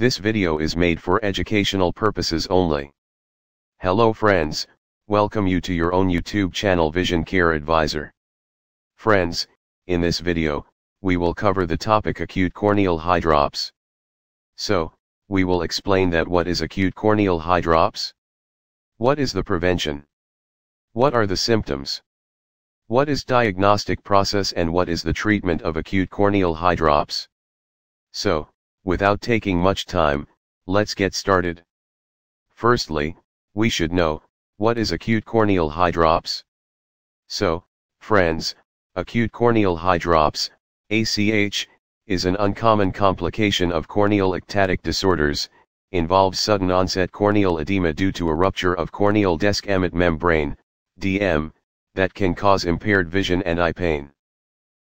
This video is made for educational purposes only. Hello friends, welcome you to your own YouTube channel Vision Care Advisor. Friends, in this video, we will cover the topic acute corneal hydrops. So, we will explain that what is acute corneal hydrops? What is the prevention? What are the symptoms? What is diagnostic process and what is the treatment of acute corneal hydrops? So, without taking much time, let's get started. Firstly, we should know, what is acute corneal hydrops? So, friends, acute corneal hydrops, ACH, is an uncommon complication of corneal ectatic disorders, involves sudden onset corneal edema due to a rupture of corneal descemet membrane, DM, that can cause impaired vision and eye pain.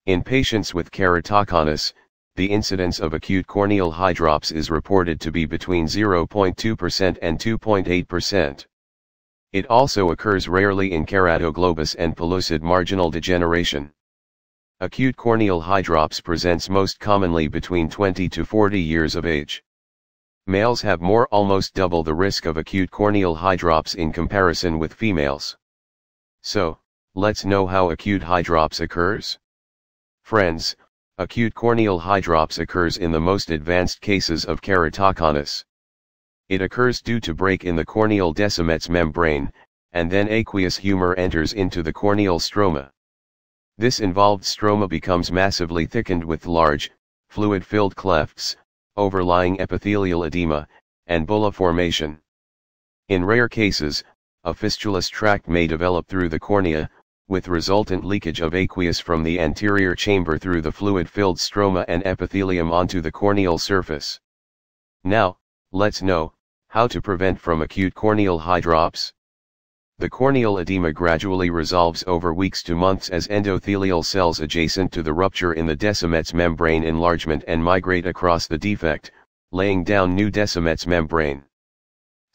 In patients with keratoconus, the incidence of acute corneal hydrops is reported to be between 0.2% and 2.8%. It also occurs rarely in keratoglobus and pellucid marginal degeneration. Acute corneal hydrops presents most commonly between 20 to 40 years of age. Males have more almost double the risk of acute corneal hydrops in comparison with females. So, Let's know how acute hydrops occurs. Friends, acute corneal hydrops occurs in the most advanced cases of keratoconus. It occurs due to break in the corneal descemet's membrane, and then aqueous humor enters into the corneal stroma. This involved stroma becomes massively thickened with large, fluid-filled clefts, overlying epithelial edema, and bulla formation. In rare cases, a fistulous tract may develop through the cornea, with resultant leakage of aqueous from the anterior chamber through the fluid-filled stroma and epithelium onto the corneal surface. Now, let's know, how to prevent from acute corneal hydrops. The corneal edema gradually resolves over weeks to months as endothelial cells adjacent to the rupture in the descemet's membrane enlargement and migrate across the defect, laying down new descemet's membrane.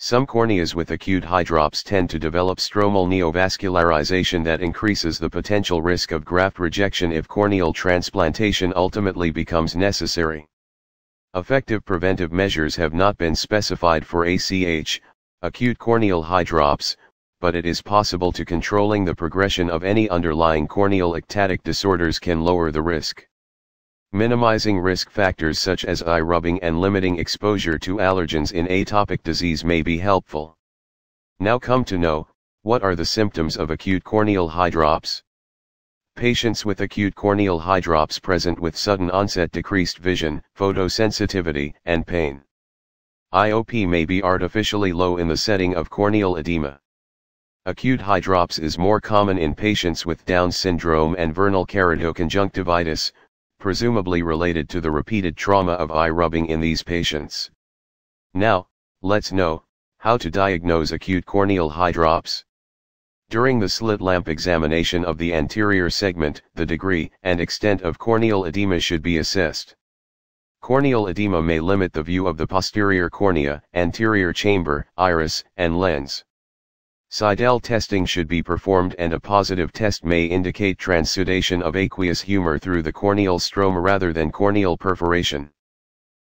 Some corneas with acute hydrops tend to develop stromal neovascularization that increases the potential risk of graft rejection if corneal transplantation ultimately becomes necessary. Effective preventive measures have not been specified for ACH, acute corneal hydrops, but it is possible to controlling the progression of any underlying corneal ectatic disorders can lower the risk. Minimizing risk factors such as eye rubbing and limiting exposure to allergens in atopic disease may be helpful. Now come to know, what are the symptoms of acute corneal hydrops? Patients with acute corneal hydrops present with sudden onset decreased vision, photosensitivity, and pain. IOP may be artificially low in the setting of corneal edema. Acute hydrops is more common in patients with Down syndrome and vernal keratoconjunctivitis, presumably related to the repeated trauma of eye rubbing in these patients. Now, let's know, how to diagnose acute corneal hydrops. During the slit lamp examination of the anterior segment, the degree and extent of corneal edema should be assessed. Corneal edema may limit the view of the posterior cornea, anterior chamber, iris, and lens. Seidel testing should be performed and a positive test may indicate transudation of aqueous humor through the corneal stroma rather than corneal perforation.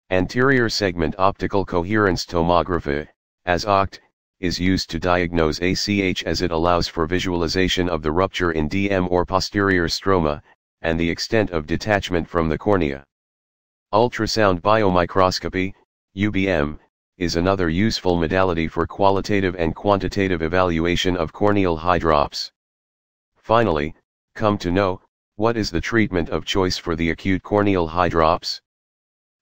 Anterior segment optical coherence tomography, as OCT, is used to diagnose ACH as it allows for visualization of the rupture in DM or posterior stroma, and the extent of detachment from the cornea. Ultrasound biomicroscopy, UBM, is another useful modality for qualitative and quantitative evaluation of corneal hydrops. Finally, come to know, what is the treatment of choice for the acute corneal hydrops?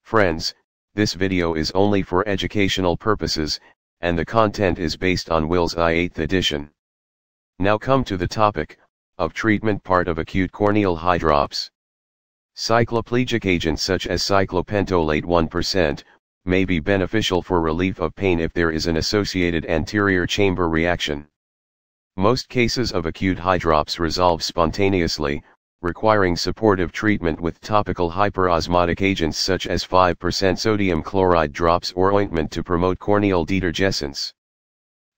Friends, this video is only for educational purposes, and the content is based on Wills Eye 8th edition. Now come to the topic, of treatment part of acute corneal hydrops. Cycloplegic agents such as cyclopentolate 1%, may be beneficial for relief of pain if there is an associated anterior chamber reaction. Most cases of acute hydrops resolve spontaneously, requiring supportive treatment with topical hyperosmotic agents such as 5% sodium chloride drops or ointment to promote corneal deturgescence.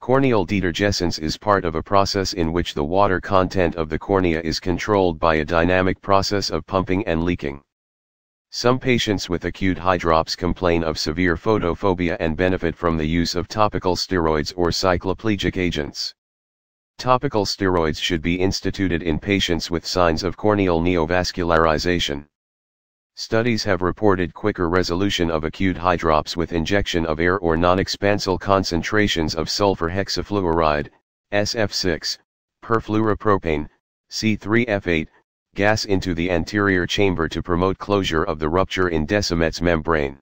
Corneal deturgescence is part of a process in which the water content of the cornea is controlled by a dynamic process of pumping and leaking. Some patients with acute hydrops complain of severe photophobia and benefit from the use of topical steroids or cycloplegic agents. Topical steroids should be instituted in patients with signs of corneal neovascularization. Studies have reported quicker resolution of acute hydrops with injection of air or non-expansile concentrations of sulfur hexafluoride, SF6, perfluoropropane, C3F8, gas into the anterior chamber to promote closure of the rupture in Descemet's membrane.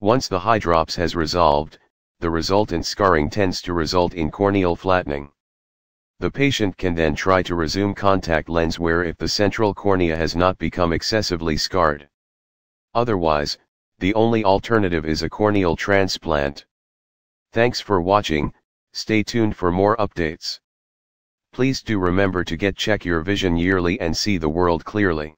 Once the hydrops has resolved, the resultant scarring tends to result in corneal flattening. The patient can then try to resume contact lens wear if the central cornea has not become excessively scarred. Otherwise, the only alternative is a corneal transplant. Thanks for watching, stay tuned for more updates. Please do remember to get check your vision yearly and see the world clearly.